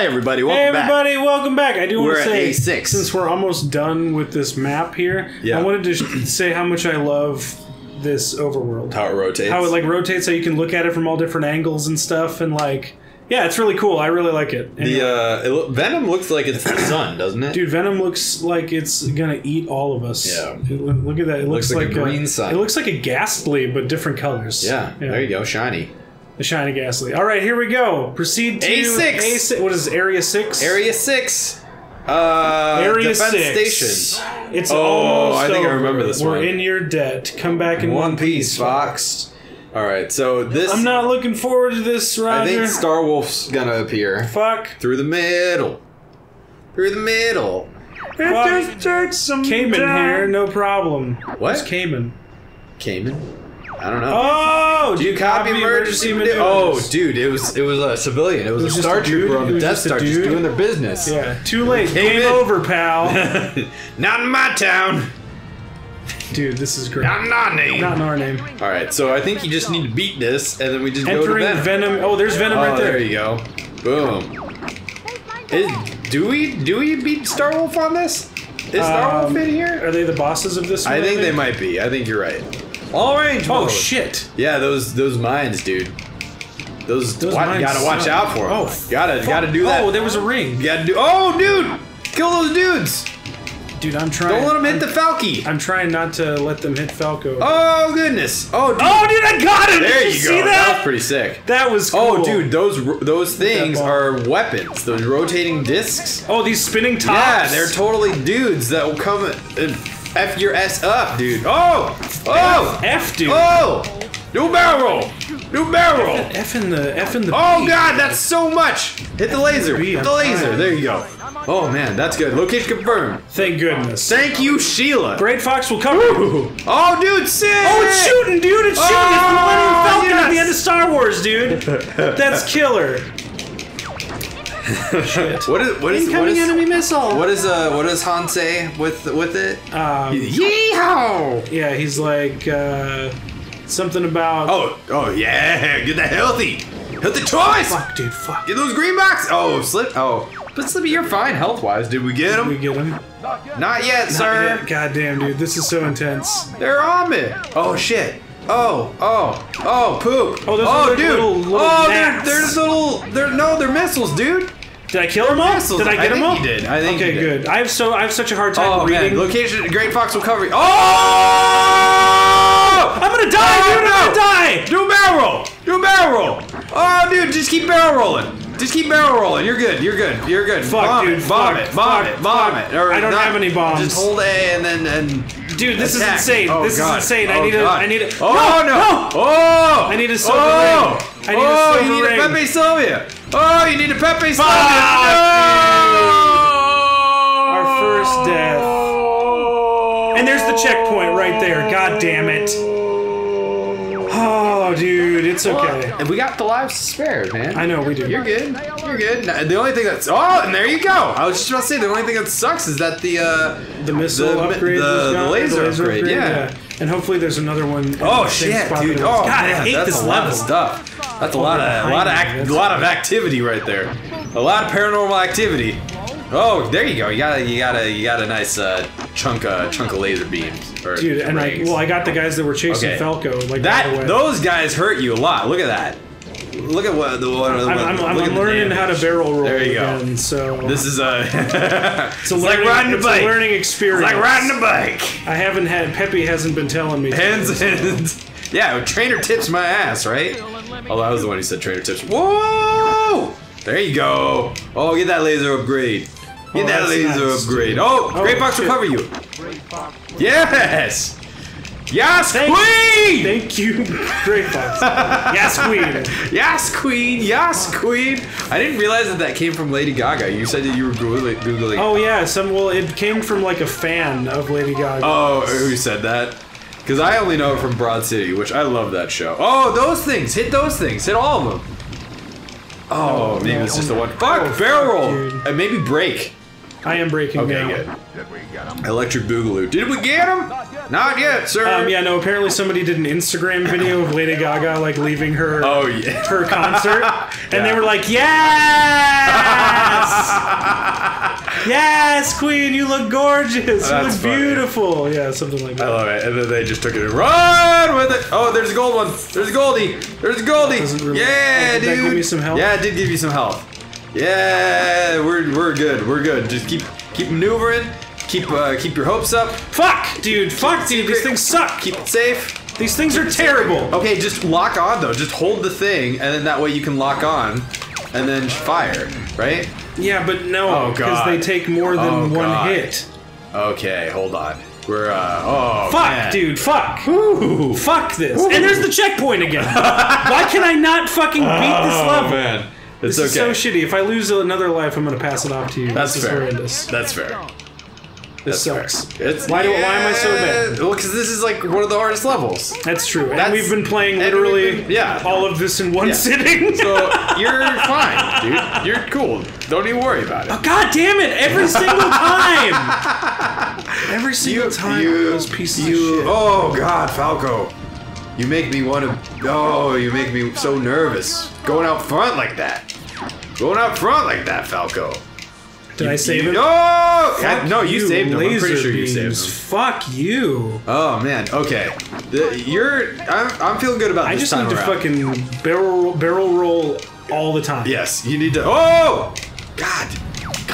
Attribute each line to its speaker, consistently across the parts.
Speaker 1: Hi, everybody. Welcome
Speaker 2: Hey everybody, welcome back. I do want
Speaker 1: We're
Speaker 2: to
Speaker 1: at
Speaker 2: say,
Speaker 1: A6.
Speaker 2: since we're almost done with this map here,
Speaker 1: Yeah.
Speaker 2: I wanted to say how much I love this overworld.
Speaker 1: How it rotates.
Speaker 2: How it like rotates, so you can look at it from all different angles and stuff, and like, yeah, it's really cool. I really like it.
Speaker 1: the uh, it, loo- Venom looks like it's the sun, doesn't it?
Speaker 2: Dude, Venom looks like it's gonna eat all of us.
Speaker 1: Yeah.
Speaker 2: It- look at that. It looks,
Speaker 1: like a
Speaker 2: like,
Speaker 1: green sun.
Speaker 2: It looks like a Gastly, but different colors.
Speaker 1: Yeah, There you go. Shiny.
Speaker 2: The shiny Gastly. All right, here we go. Proceed to
Speaker 1: A6.
Speaker 2: A6. What is it, Area Six?
Speaker 1: Area six. Uh,
Speaker 2: Area
Speaker 1: defense
Speaker 2: six.
Speaker 1: station.
Speaker 2: It's
Speaker 1: Oh,
Speaker 2: almost
Speaker 1: I think I remember this
Speaker 2: We're
Speaker 1: one.
Speaker 2: in your debt. Come back in
Speaker 1: One piece, Fox. All right, so this.
Speaker 2: I'm not looking forward to this,
Speaker 1: I think Star Wolf's gonna appear
Speaker 2: Fuck.
Speaker 1: through the middle. Through the middle.
Speaker 2: Fuck.
Speaker 3: just takes some
Speaker 2: Cayman
Speaker 3: time.
Speaker 2: here, no problem.
Speaker 1: What?
Speaker 2: Who's Cayman?
Speaker 1: Cayman. I don't know.
Speaker 2: Oh,
Speaker 1: Do you copy emergency
Speaker 2: maneuvers?
Speaker 1: Oh, dude, it was it was a civilian. It was,
Speaker 2: was
Speaker 1: a Star
Speaker 2: a?
Speaker 1: Trooper on
Speaker 2: It
Speaker 1: the Death Star, just doing their business.
Speaker 2: Yeah, too late. Game over, pal.
Speaker 1: Not in my town.
Speaker 2: Dude, this is great.
Speaker 1: Not in our name.
Speaker 2: Not in our name.
Speaker 1: All right, so I think you just need to beat this, and then we just go to
Speaker 2: Entering
Speaker 1: Venom.
Speaker 2: Venom. Oh, there's Venom
Speaker 1: oh,
Speaker 2: right there.
Speaker 1: there you go. Boom. Is, do we do we beat Star Wolf on this? Is Star Wolf
Speaker 2: Um,
Speaker 1: in here?
Speaker 2: Are they the bosses of this one?
Speaker 1: I think they might be. I think you're right. All range.
Speaker 2: Oh
Speaker 1: mode.
Speaker 2: shit!
Speaker 1: Yeah, those those mines, dude. Those,
Speaker 2: Those
Speaker 1: wa-
Speaker 2: mines
Speaker 1: gotta watch
Speaker 2: suck.
Speaker 1: out for them.
Speaker 2: Oh,
Speaker 1: gotta
Speaker 2: fuck.
Speaker 1: gotta do that.
Speaker 2: Oh, there was a ring.
Speaker 1: You gotta do. Oh, dude! Kill those dudes!
Speaker 2: Dude, I'm trying.
Speaker 1: Don't let them hit
Speaker 2: I'm,
Speaker 1: the Falky.
Speaker 2: I'm trying not to let them hit Falco.
Speaker 1: Oh goodness! Oh, dude.
Speaker 2: Oh, dude, I got it!
Speaker 1: there
Speaker 2: Did
Speaker 1: you,
Speaker 2: you
Speaker 1: go.
Speaker 2: See
Speaker 1: That?
Speaker 2: that?
Speaker 1: was pretty sick.
Speaker 2: That was oh, cool.
Speaker 1: Oh, dude, those those things are weapons. Those rotating discs.
Speaker 2: Oh, these spinning tops.
Speaker 1: Yeah, they're totally dudes that will come and f your s up, dude. Oh, oh,
Speaker 2: F, dude.
Speaker 1: oh! New barrel. New barrel.
Speaker 2: F in the F in the.
Speaker 1: Oh
Speaker 2: B.
Speaker 1: god, that's so much! Hit the laser.
Speaker 2: B,
Speaker 1: Hit the laser. There you go. Oh man, that's good. Location confirmed.
Speaker 2: Thank goodness.
Speaker 1: Thank you, Sheila.
Speaker 2: Great Fox will cover you.
Speaker 1: Oh, dude, sick!
Speaker 2: Oh, it's shooting, dude! It's shooting! Oh, it's the Millennium Falcon oh, at the end of Star Wars, dude. That's killer. Shit.
Speaker 1: What is what is what
Speaker 2: Incoming
Speaker 1: is
Speaker 2: enemy missile.
Speaker 1: what is uh what does Han say with with it?
Speaker 2: Um,
Speaker 1: Yeehaw!
Speaker 2: yeah, he's like uh, something about.
Speaker 1: Oh oh yeah, get the healthy, healthy choice.
Speaker 2: fuck, dude, fuck.
Speaker 1: Get those green box. Oh, slip. Oh, but Slippy, you're fine health wise. Did we get him?
Speaker 2: We
Speaker 1: them?
Speaker 2: get him.
Speaker 1: Not yet, sir.
Speaker 2: God damn, dude, this is so intense.
Speaker 1: They're on me. Oh shit. Oh, oh, oh, poop.
Speaker 2: Oh, those are
Speaker 1: oh,
Speaker 2: like
Speaker 1: dude.
Speaker 2: little- little
Speaker 1: oh, they're just little. They're no, they're missiles, dude.
Speaker 2: Did I kill him all?
Speaker 1: missiles.
Speaker 2: Did I
Speaker 1: I
Speaker 2: get him
Speaker 1: think
Speaker 2: all?
Speaker 1: you did. I think
Speaker 2: Okay, good. I have so I have such a hard time
Speaker 1: Oh
Speaker 2: reading.
Speaker 1: man, location. Great Fox will cover you. Oh!
Speaker 2: I'm gonna die,
Speaker 1: Oh,
Speaker 2: dude!
Speaker 1: no.
Speaker 2: I'm gonna die!
Speaker 1: Do barrel roll. Do barrel roll. Oh, dude, just keep barrel rolling. Just keep barrel rolling. You're good. You're good. You're good.
Speaker 2: Fuck,
Speaker 1: bomb
Speaker 2: dude,
Speaker 1: It, bomb
Speaker 2: fuck,
Speaker 1: it. Bomb
Speaker 2: fuck,
Speaker 1: it. Bomb
Speaker 2: fuck.
Speaker 1: it. Or
Speaker 2: I don't
Speaker 1: not-
Speaker 2: have any bombs.
Speaker 1: Just hold A and then and.
Speaker 2: Dude, this
Speaker 1: attack.
Speaker 2: is insane.
Speaker 1: Oh,
Speaker 2: this
Speaker 1: God.
Speaker 2: is insane. I
Speaker 1: Oh,
Speaker 2: need a.
Speaker 1: God.
Speaker 2: I need a.
Speaker 1: Oh no! Oh!
Speaker 2: I need a silver
Speaker 1: oh.
Speaker 2: ring. I need a
Speaker 1: oh,
Speaker 2: silver
Speaker 1: you need
Speaker 2: ring.
Speaker 1: a Pepe Sylvia. Oh, you need a Pepe
Speaker 2: Fuck,
Speaker 1: Sylvia.
Speaker 2: Our first death. And there's the checkpoint right there. God damn it. Oh, dude, it's okay.
Speaker 1: And we got the lives to spare, man.
Speaker 2: I know we do.
Speaker 1: You're good. You're good. The only thing that's oh, and there you go. I was just about to say the only thing that sucks is that the uh
Speaker 2: The missile
Speaker 1: the-
Speaker 2: upgrade.
Speaker 1: the-
Speaker 2: was
Speaker 1: the
Speaker 2: gone,
Speaker 1: laser upgrade, yeah.
Speaker 2: And hopefully there's another one. in
Speaker 1: oh
Speaker 2: the same
Speaker 1: shit,
Speaker 2: spot
Speaker 1: dude. Oh.
Speaker 2: God,
Speaker 1: man,
Speaker 2: I hate
Speaker 1: that's
Speaker 2: this
Speaker 1: a lot of stuff. That's a lot of a lot of act, a lot of activity right there. A lot of paranormal activity. Oh, there you go. You got a you got a you got a nice uh, chunk of chunk of laser beams.
Speaker 2: Dude, and I
Speaker 1: rings.
Speaker 2: well, I got the guys that were chasing
Speaker 1: Okay.
Speaker 2: Falco like
Speaker 1: that those guys hurt you a lot. Look at that. Look at what the what,
Speaker 2: I'm, I'm, I'm,
Speaker 1: look
Speaker 2: I'm learning how to barrel roll
Speaker 1: There you go.
Speaker 2: so
Speaker 1: This is a.
Speaker 2: it's, a
Speaker 1: it's
Speaker 2: learning,
Speaker 1: like riding a
Speaker 2: it's
Speaker 1: bike.
Speaker 2: a learning experience.
Speaker 1: It's like riding a bike.
Speaker 2: I haven't had Peppy hasn't been telling me.
Speaker 1: Hands and yeah, trainer tips my ass, right? Oh, that was the one who said trainer tips. Whoa! There you go. Oh, get that laser upgrade. Get
Speaker 2: Oh,
Speaker 1: that laser
Speaker 2: nice,
Speaker 1: upgrade. Oh,
Speaker 2: Oh,
Speaker 1: Great will
Speaker 2: shit.
Speaker 1: cover you. Yes. Yes,
Speaker 2: Thank-
Speaker 1: queen.
Speaker 2: Thank you, Great Fox. yes, Queen.
Speaker 1: Yes, queen. Yes, queen. I didn't realize that that came from Lady Gaga. You said that you were googling. googling.
Speaker 2: Oh yeah, some well, it came from like a fan of Lady Gaga.
Speaker 1: Oh, who said that? Because I only know it from Broad City, which I love that show. Oh, those things! Hit those things! Hit all of them! Oh, oh maybe it's just the one. Oh, fuck!
Speaker 2: Oh,
Speaker 1: barrel
Speaker 2: fuck,
Speaker 1: roll!
Speaker 2: dude.
Speaker 1: And maybe break.
Speaker 2: I am breaking
Speaker 1: Okay,
Speaker 2: now.
Speaker 1: good. Electric Boogaloo. Did we get him? Not yet, sir.
Speaker 2: Um, yeah, no. Apparently, somebody did an Instagram video of Lady Gaga like leaving her
Speaker 1: Oh yeah.
Speaker 2: her concert, and they were like, "Yes, yes, Queen, you look gorgeous. you
Speaker 1: That's
Speaker 2: look
Speaker 1: funny.
Speaker 2: beautiful." Yeah, something like that.
Speaker 1: I love it. And then they just took it and run with it. Oh, there's a gold one. There's a Goldie. There's a Goldie.
Speaker 2: really-
Speaker 1: yeah,
Speaker 2: did that
Speaker 1: dude.
Speaker 2: give me some health?
Speaker 1: Yeah, it did give you some health. Yeah, we're we're good. We're good. Just keep keep maneuvering. Keep uh, keep your hopes up.
Speaker 2: Fuck, dude. Fuck, dude. These things suck.
Speaker 1: Keep it safe.
Speaker 2: These things are terrible.
Speaker 1: Okay, just lock on though. Just hold the thing, and then that way you can lock on, and then fire. Right?
Speaker 2: Yeah, but no,
Speaker 1: Oh,
Speaker 2: because
Speaker 1: God.
Speaker 2: they take more than
Speaker 1: Oh,
Speaker 2: one
Speaker 1: God.
Speaker 2: hit.
Speaker 1: Okay, hold on. We're uh oh.
Speaker 2: Fuck,
Speaker 1: man.
Speaker 2: dude. Fuck.
Speaker 1: Ooh.
Speaker 2: Fuck this. And there's the checkpoint again. Why can I not fucking beat this
Speaker 1: Oh
Speaker 2: level?
Speaker 1: man, it's
Speaker 2: This
Speaker 1: okay.
Speaker 2: is so shitty. If I lose another life, I'm gonna pass it off to you.
Speaker 1: That's
Speaker 2: this is
Speaker 1: fair.
Speaker 2: horrendous.
Speaker 1: That's fair.
Speaker 2: This
Speaker 1: That's
Speaker 2: sucks.
Speaker 1: fair. It's,
Speaker 2: Why do- why am I so bad?
Speaker 1: Well, because this is like one of the hardest levels.
Speaker 2: That's true. And
Speaker 1: That's-
Speaker 2: we've been playing literally
Speaker 1: been- yeah.
Speaker 2: all of this in one
Speaker 1: Yeah.
Speaker 2: sitting.
Speaker 1: So you're fine, dude. You're cool. Don't even worry about it.
Speaker 2: Oh, God damn it! Every single time. Every single time. those pieces
Speaker 1: you,
Speaker 2: of shit.
Speaker 1: Oh God, Falco. You make me want to. Oh, you make me so nervous. Going out front like that. Going out front like that, Falco.
Speaker 2: Did I save
Speaker 1: you,
Speaker 2: him?
Speaker 1: No, I- no, you, saved him. I'm pretty sure you
Speaker 2: beams.
Speaker 1: saved him.
Speaker 2: Fuck you.
Speaker 1: Oh man. Okay. The, you're. I'm, I'm feeling good about this. time I just
Speaker 2: need to
Speaker 1: around.
Speaker 2: fucking barrel barrel roll all the time.
Speaker 1: Yes, you need to. Oh, God,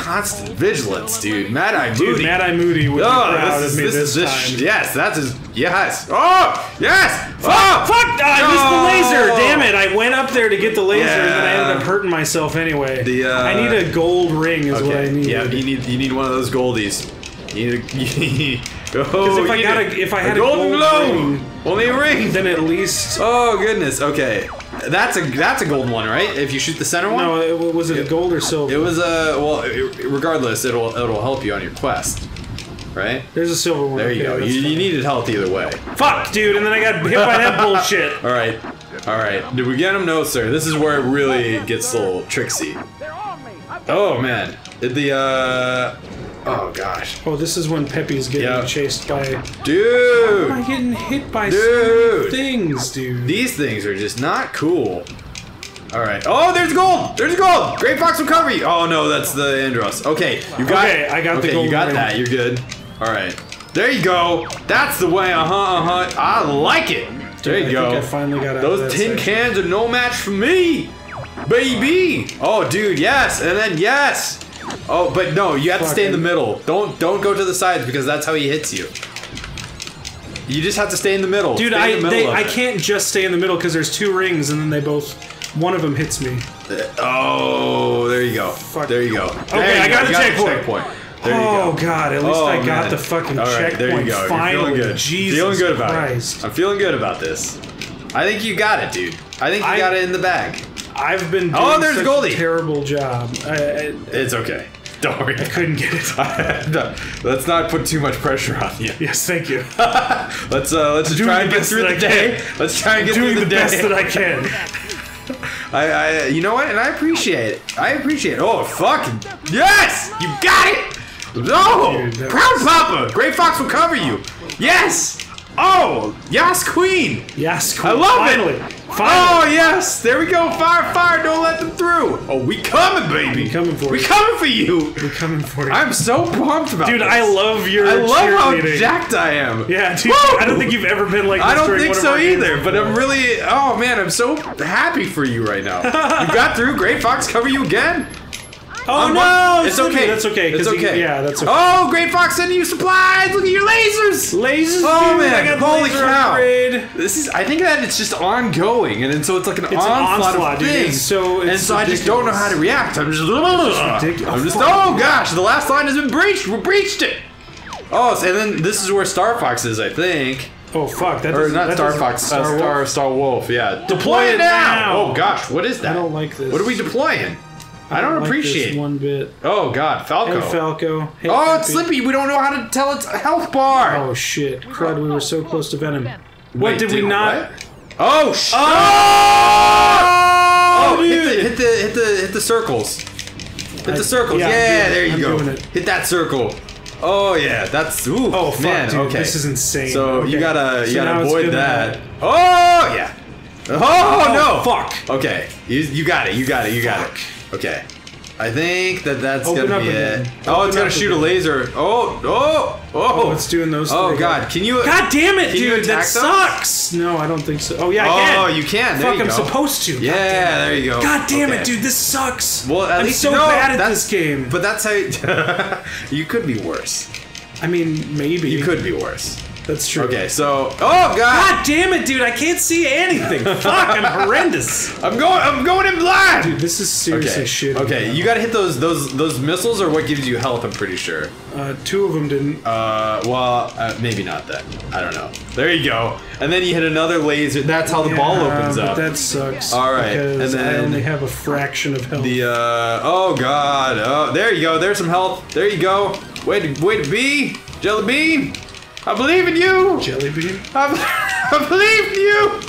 Speaker 1: constant vigilance, dude. Mad Eye
Speaker 2: Dude,
Speaker 1: Moody.
Speaker 2: Mad Eye Moody be
Speaker 1: Oh,
Speaker 2: proud
Speaker 1: this is
Speaker 2: of me
Speaker 1: this,
Speaker 2: this,
Speaker 1: this.
Speaker 2: time.
Speaker 1: Yes, that's his. Yes. Oh, yes.
Speaker 2: Fuck!
Speaker 1: Oh,
Speaker 2: Fuck! I missed the laser. Damn it! I went up there to get the laser, and then I ended up hurting myself anyway.
Speaker 1: The, uh,
Speaker 2: I need a gold ring, is what I need.
Speaker 1: Yeah, you need you need one of those goldies. You need a. You need, oh,
Speaker 2: Because if I got a, if I had a,
Speaker 1: golden
Speaker 2: gold
Speaker 1: glow,
Speaker 2: ring,
Speaker 1: only a ring.
Speaker 2: then at least
Speaker 1: Oh goodness. Okay, that's a that's a golden one, right? If you shoot the center one.
Speaker 2: no, it, was it gold or silver?
Speaker 1: It was a well. it- regardless, it'll it'll help you on your quest, right?
Speaker 2: There's a silver one.
Speaker 1: There you
Speaker 2: okay,
Speaker 1: go. You, you
Speaker 2: fine.
Speaker 1: needed health either way.
Speaker 2: Fuck, dude, and then I got hit by that bullshit.
Speaker 1: All right, all right. Did we get him? No, sir. This is where it really gets a little tricksy. Oh man, Did the uh. Oh gosh,
Speaker 2: Oh, this is when Pepe's getting
Speaker 1: Yeah.
Speaker 2: chased by.
Speaker 1: Dude. Am.
Speaker 2: I getting hit by
Speaker 1: Dude.
Speaker 2: things, dude?
Speaker 1: These things are just not cool. All right. Oh, there's gold. There's gold. Great Fox will cover you. Oh no, that's the Andross. Okay, you got.
Speaker 2: Okay, I got the
Speaker 1: okay,
Speaker 2: gold
Speaker 1: you got
Speaker 2: ring.
Speaker 1: that. You're good. All right. There you go. That's the way. Uh huh. Uh huh. I like it. There you
Speaker 2: I
Speaker 1: go.
Speaker 2: think I finally got
Speaker 1: Those tin
Speaker 2: section.
Speaker 1: cans are no match for me, baby. Oh, dude, yes, and then yes. Oh, but no, you have to stay in the middle. Don't don't go to the sides because that's how he hits you. You just have to stay in the middle.
Speaker 2: Dude, I they,
Speaker 1: middle of
Speaker 2: I
Speaker 1: it.
Speaker 2: can't just stay in the middle because there's two rings and then they both one of them hits me.
Speaker 1: Uh, oh, there you go.
Speaker 2: Fuck.
Speaker 1: There you go.
Speaker 2: Okay,
Speaker 1: you
Speaker 2: I
Speaker 1: go.
Speaker 2: got the checkpoint.
Speaker 1: There you
Speaker 2: oh
Speaker 1: go.
Speaker 2: god, at least
Speaker 1: Oh,
Speaker 2: I got
Speaker 1: man.
Speaker 2: the fucking
Speaker 1: All right,
Speaker 2: checkpoint
Speaker 1: there you go. You're
Speaker 2: finally.
Speaker 1: feeling good.
Speaker 2: Jesus
Speaker 1: feeling good about
Speaker 2: Christ.
Speaker 1: it. I'm feeling good about this. I think you got it, dude. I think you
Speaker 2: I-
Speaker 1: got it in the bag.
Speaker 2: I've been doing
Speaker 1: Oh, there's Goldie.
Speaker 2: a terrible job. I, I,
Speaker 1: It's okay. Don't worry.
Speaker 2: I couldn't get it.
Speaker 1: No, let's not put too much pressure on you.
Speaker 2: yes, thank you.
Speaker 1: Let's uh, let's try and get through the day.
Speaker 2: can.
Speaker 1: Let's try and get
Speaker 2: Doing
Speaker 1: through
Speaker 2: the
Speaker 1: the,
Speaker 2: best that I can.
Speaker 1: I, I, you know what? And I appreciate it. I appreciate it. Oh, fucking yes! You got it! No!
Speaker 2: Dude,
Speaker 1: Proud Papa! Great Fox will cover you! Yes! Oh! Yes, Queen!
Speaker 2: Yes, queen.
Speaker 1: I love
Speaker 2: finally.
Speaker 1: it!
Speaker 2: Finally.
Speaker 1: Oh, yes! There we go! Fire, fire! Don't let them through! Oh, we coming, baby!
Speaker 2: We coming for
Speaker 1: We
Speaker 2: you.
Speaker 1: coming for you!
Speaker 2: We're coming for you.
Speaker 1: I'm so pumped about
Speaker 2: Dude,
Speaker 1: this.
Speaker 2: I love your
Speaker 1: I love how jacked I am.
Speaker 2: Yeah, dude,
Speaker 1: Woo!
Speaker 2: I don't think you've ever been like this
Speaker 1: I don't think so either, but. I'm really. Oh man, I'm so happy for you right now. you got through. Great Fox cover you again.
Speaker 2: Oh no!
Speaker 1: one- it's okay.
Speaker 2: That's okay.
Speaker 1: It's
Speaker 2: he-
Speaker 1: okay.
Speaker 2: yeah, that's okay.
Speaker 1: Oh, Great Fox sending you supplies. Look at your lasers.
Speaker 2: Lasers,
Speaker 1: Oh
Speaker 2: dude,
Speaker 1: man, holy
Speaker 2: laser
Speaker 1: cow!
Speaker 2: upgrade.
Speaker 1: This is. I think that it's just ongoing, and then so it's like an
Speaker 2: an
Speaker 1: onslaught,
Speaker 2: onslaught,
Speaker 1: of things.
Speaker 2: It's so-
Speaker 1: and
Speaker 2: it's
Speaker 1: so I just don't know how to react. I'm just.
Speaker 2: ridiculous.
Speaker 1: I'm just. Oh, oh gosh, the last line has been breached. We breached it. Oh, so- and then this is where Star Fox is, I think.
Speaker 2: Oh fuck! That
Speaker 1: Or
Speaker 2: doesn't- that
Speaker 1: Star Fox,
Speaker 2: Star
Speaker 1: Star,
Speaker 2: Wolf.
Speaker 1: Star, Star Wolf, yeah.
Speaker 2: Deploy it now.
Speaker 1: Oh gosh, what is that?
Speaker 2: I don't like this.
Speaker 1: What are we deploying? I don't,
Speaker 2: like
Speaker 1: appreciate.
Speaker 2: one bit.
Speaker 1: Oh god, Falco.
Speaker 2: Hey Falco. Hey,
Speaker 1: oh, it's. Slippy. We don't know how to tell its health bar.
Speaker 2: Oh shit! Crud! We were so close to Venom.
Speaker 1: Wait,
Speaker 2: what did we not?
Speaker 1: what? Oh, sh- oh,
Speaker 2: Oh, oh
Speaker 1: hit
Speaker 2: dude.
Speaker 1: the, hit the hit the hit the circles. Hit
Speaker 2: I-
Speaker 1: the circles.
Speaker 2: yeah,
Speaker 1: Yeah, there you
Speaker 2: I'm
Speaker 1: go. Hit that circle. Oh yeah, that's ooh.
Speaker 2: Oh, fuck,
Speaker 1: man.
Speaker 2: dude,
Speaker 1: okay.
Speaker 2: this is insane.
Speaker 1: So you gotta you
Speaker 2: So
Speaker 1: gotta avoid that. Oh yeah. Oh, oh, no.
Speaker 2: fuck.
Speaker 1: Okay, you you got it. You got it. You got it. Okay. I think that that's
Speaker 2: Open
Speaker 1: gonna be
Speaker 2: again.
Speaker 1: it. Oh,
Speaker 2: Open
Speaker 1: it's gonna shoot a laser. Oh, oh, oh.
Speaker 2: Oh, it's doing those
Speaker 1: Oh
Speaker 2: three.
Speaker 1: god, can you?
Speaker 2: God damn it, dude! That
Speaker 1: those?
Speaker 2: sucks. No, I don't think so. Oh yeah, I
Speaker 1: Oh,
Speaker 2: can.
Speaker 1: you can. There
Speaker 2: Fuck,
Speaker 1: you
Speaker 2: I'm supposed to.
Speaker 1: Yeah, there you go.
Speaker 2: God damn
Speaker 1: Okay.
Speaker 2: it, dude! This sucks.
Speaker 1: Well, at
Speaker 2: I'm
Speaker 1: least
Speaker 2: so
Speaker 1: know,
Speaker 2: bad at this game.
Speaker 1: But that's how you, you could be worse.
Speaker 2: I mean, maybe
Speaker 1: You could be worse.
Speaker 2: That's true.
Speaker 1: Okay, so oh god,
Speaker 2: God damn it, dude! I can't see anything. Fuck, I'm horrendous.
Speaker 1: I'm going, I'm going in blind.
Speaker 2: Dude, this is seriously
Speaker 1: Okay,
Speaker 2: shit.
Speaker 1: okay, you gotta hit those those those missiles or what gives you health. I'm pretty sure.
Speaker 2: Uh, two of them didn't.
Speaker 1: Uh, well, uh, maybe not that. I don't know. There you go. And then you hit another laser. That's how the ball
Speaker 2: Yeah,
Speaker 1: opens
Speaker 2: but
Speaker 1: up.
Speaker 2: That sucks.
Speaker 1: All right,
Speaker 2: because
Speaker 1: and
Speaker 2: I
Speaker 1: then
Speaker 2: only have a fraction of health.
Speaker 1: The uh oh god oh there you go there's some health there you go way to way to be jelly bean I believe in you
Speaker 2: jelly bean.
Speaker 1: I, I believe in you.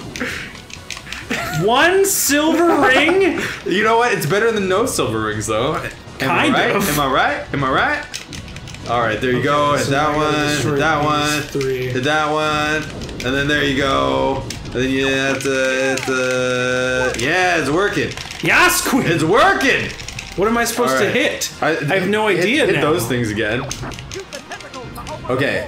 Speaker 2: One silver ring.
Speaker 1: you you know what it's better than no silver rings though Am
Speaker 2: Kind
Speaker 1: I right
Speaker 2: of.
Speaker 1: am I right am I right all right there you go hit
Speaker 2: so
Speaker 1: that
Speaker 2: now I gotta
Speaker 1: one hit that one
Speaker 2: three.
Speaker 1: hit that one and then there you go and then you have to hit the yeah it's working
Speaker 2: Yes, queen.
Speaker 1: it's working
Speaker 2: What am I supposed
Speaker 1: All
Speaker 2: to hit? I, have no
Speaker 1: hit-
Speaker 2: idea
Speaker 1: hit,
Speaker 2: now.
Speaker 1: those things again. Okay.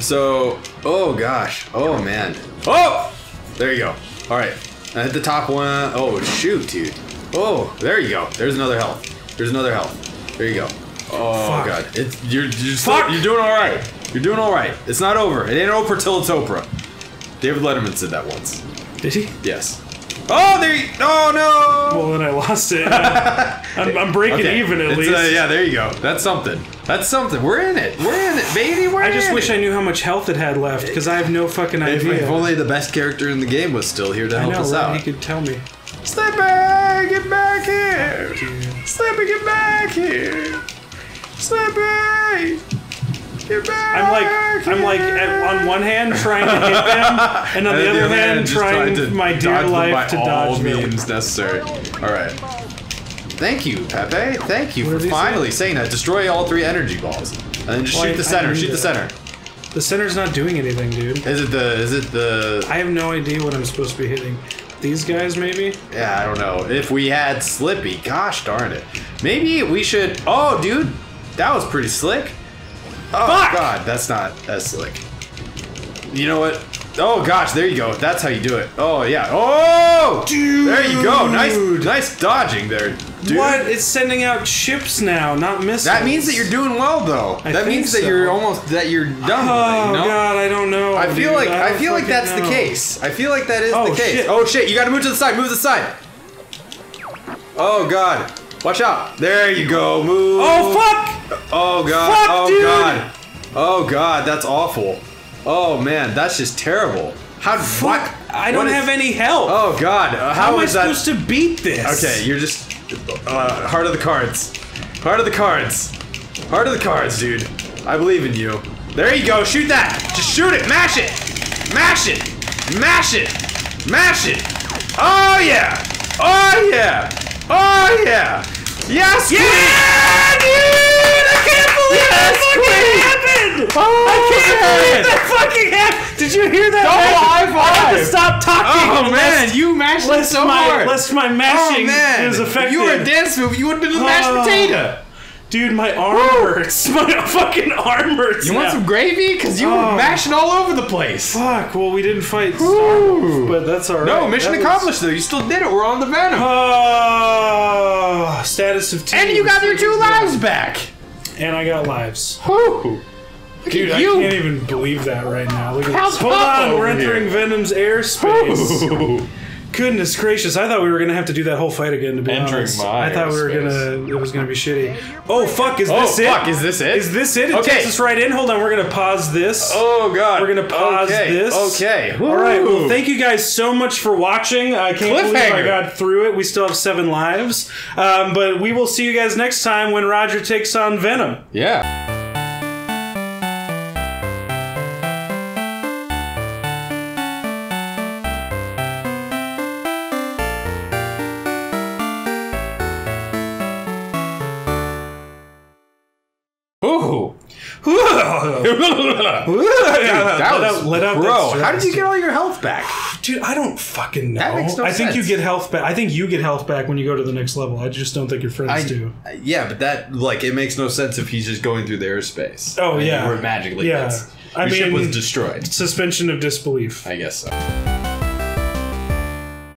Speaker 1: So, oh gosh. Oh man. Oh! There you go. All right. I hit the top one. Oh shoot, dude. Oh, there you go. There's another health. There's another health. There you go. Oh
Speaker 2: Fuck.
Speaker 1: god. It's you're you're, still, you're doing all right. You're doing all right. It's not over. It ain't over till it's Oprah. David Letterman said that once.
Speaker 2: Did he?
Speaker 1: Yes. Oh, there you. Oh no.
Speaker 2: Well, then I lost it. I'm, I'm breaking
Speaker 1: Okay.
Speaker 2: even at
Speaker 1: It's,
Speaker 2: least.
Speaker 1: uh, yeah, there you go. That's something. That's something. We're in it. We're in it, baby. We're
Speaker 2: I just wish
Speaker 1: it.
Speaker 2: I knew how much health it had left because I have no fucking idea.
Speaker 1: if only the best character in the game was still here to
Speaker 2: I
Speaker 1: help
Speaker 2: know,
Speaker 1: us
Speaker 2: right?
Speaker 1: out.
Speaker 2: He could tell me.
Speaker 1: Slippy, get back here. Slippy, get back here. Slippy.
Speaker 2: I'm like, I'm like, at, on one hand trying to hit them, and on
Speaker 1: And
Speaker 2: the
Speaker 1: then
Speaker 2: other hand
Speaker 1: just
Speaker 2: trying
Speaker 1: to
Speaker 2: my
Speaker 1: dodge
Speaker 2: dear
Speaker 1: them
Speaker 2: life
Speaker 1: by
Speaker 2: to
Speaker 1: all
Speaker 2: dodge them.
Speaker 1: means necessary. All right. Thank you, Pepe. Thank you
Speaker 2: What
Speaker 1: for
Speaker 2: did he
Speaker 1: finally saying that. Destroy all three energy balls, and then just
Speaker 2: Well,
Speaker 1: shoot
Speaker 2: I-
Speaker 1: the center.
Speaker 2: knew
Speaker 1: Shoot the center.
Speaker 2: The center's not doing anything, dude.
Speaker 1: Is it the? Is it the?
Speaker 2: I have no idea what I'm supposed to be hitting. These guys, maybe?
Speaker 1: Yeah, I don't know. If we had Slippy, gosh darn it. Maybe we should. Oh, dude, that was pretty slick. Oh
Speaker 2: Fuck!
Speaker 1: God, that's not as slick. You know what? Oh gosh, there you go. That's how you do it. Oh yeah. Oh,
Speaker 2: Dude!
Speaker 1: There you go. Nice, nice dodging there, dude.
Speaker 2: What? It's sending out ships now, not missiles.
Speaker 1: That means that you're doing well, though.
Speaker 2: I
Speaker 1: that means that you're almost that you're done.
Speaker 2: Oh
Speaker 1: you know?
Speaker 2: god, I don't know.
Speaker 1: I feel
Speaker 2: dude.
Speaker 1: like I,
Speaker 2: don't
Speaker 1: feel like that's the case. I feel like that is
Speaker 2: Oh,
Speaker 1: the case.
Speaker 2: shit.
Speaker 1: Oh shit! You got to move to the side. Move to the side. Oh god! Watch out! There you go. Move.
Speaker 2: Oh fuck!
Speaker 1: Oh god!
Speaker 2: Fuck,
Speaker 1: oh
Speaker 2: dude.
Speaker 1: god! Oh god! That's awful. Oh man, that's just terrible. How? What?
Speaker 2: Fuck! I don't
Speaker 1: what is-
Speaker 2: have any help.
Speaker 1: Oh god! Uh,
Speaker 2: How am I
Speaker 1: is that?
Speaker 2: supposed to beat this?
Speaker 1: Okay, you're just uh, heart of the cards. Heart of the cards. Heart of the cards, dude. I believe in you. There you go. Shoot that. Just shoot it. Mash it. Mash it. Mash it. Mash it. Oh yeah. Oh yeah. Oh yeah. Yes.
Speaker 2: Yeah, dude! I can't believe
Speaker 1: Yes,
Speaker 2: that fucking
Speaker 1: queen.
Speaker 2: happened!
Speaker 1: Oh,
Speaker 2: I can't believe that fucking happened! Did you hear that?
Speaker 1: Double high
Speaker 2: I had to stop talking.
Speaker 1: Oh man,
Speaker 2: lest-
Speaker 1: you mashed it so
Speaker 2: my,
Speaker 1: hard.
Speaker 2: Lest my
Speaker 1: Oh man,
Speaker 2: is
Speaker 1: if you were a dance move, you would have been a mashed
Speaker 2: Oh.
Speaker 1: potato.
Speaker 2: Dude, my arm hurts. My fucking arm hurts.
Speaker 1: You want some gravy? Cause you
Speaker 2: Oh.
Speaker 1: were mashing all over the place.
Speaker 2: Fuck. Well, we didn't fight but that's alright.
Speaker 1: No, mission
Speaker 2: That was-
Speaker 1: accomplished though. You still did it. We're on the Venom.
Speaker 2: Oh, status of two.
Speaker 1: and you got your two lives back.
Speaker 2: And I got lives.
Speaker 1: Whew.
Speaker 2: Dude, I
Speaker 1: you.
Speaker 2: can't even believe that right now. Look at
Speaker 1: How's
Speaker 2: this. Hold on, we're
Speaker 1: over here?
Speaker 2: entering Venom's airspace.
Speaker 1: Whew.
Speaker 2: Goodness gracious, I thought we were gonna have to do that whole fight again. To be
Speaker 1: Entering
Speaker 2: honest,
Speaker 1: my
Speaker 2: I thought we were
Speaker 1: airspace.
Speaker 2: gonna. It was gonna be shitty. Oh fuck! Is
Speaker 1: Oh
Speaker 2: this it?
Speaker 1: fuck! Is this it?
Speaker 2: Is this it? It
Speaker 1: Okay.
Speaker 2: takes us right in. Hold on, we're gonna pause this.
Speaker 1: Oh god.
Speaker 2: We're gonna pause
Speaker 1: okay.
Speaker 2: this.
Speaker 1: Okay.
Speaker 2: All right. Well, thank you guys so much for watching. I can't believe I got through it. We still have seven lives, um, but we will see you guys next time when Roger takes on Venom.
Speaker 1: Yeah. Ooh.
Speaker 2: that
Speaker 1: that was
Speaker 2: let out that
Speaker 1: bro. How did you get all your health back?
Speaker 2: Dude, I don't fucking know.
Speaker 1: That makes no
Speaker 2: I think you get health back. I think you get health back when you go to the next level. I just don't think your friends
Speaker 1: I,
Speaker 2: do.
Speaker 1: yeah, but that like it makes no sense if he's just going through the airspace.
Speaker 2: Oh, yeah.
Speaker 1: Where magically
Speaker 2: Yeah.
Speaker 1: gets.
Speaker 2: I
Speaker 1: Your ship was destroyed.
Speaker 2: Suspension of disbelief.
Speaker 1: I guess so.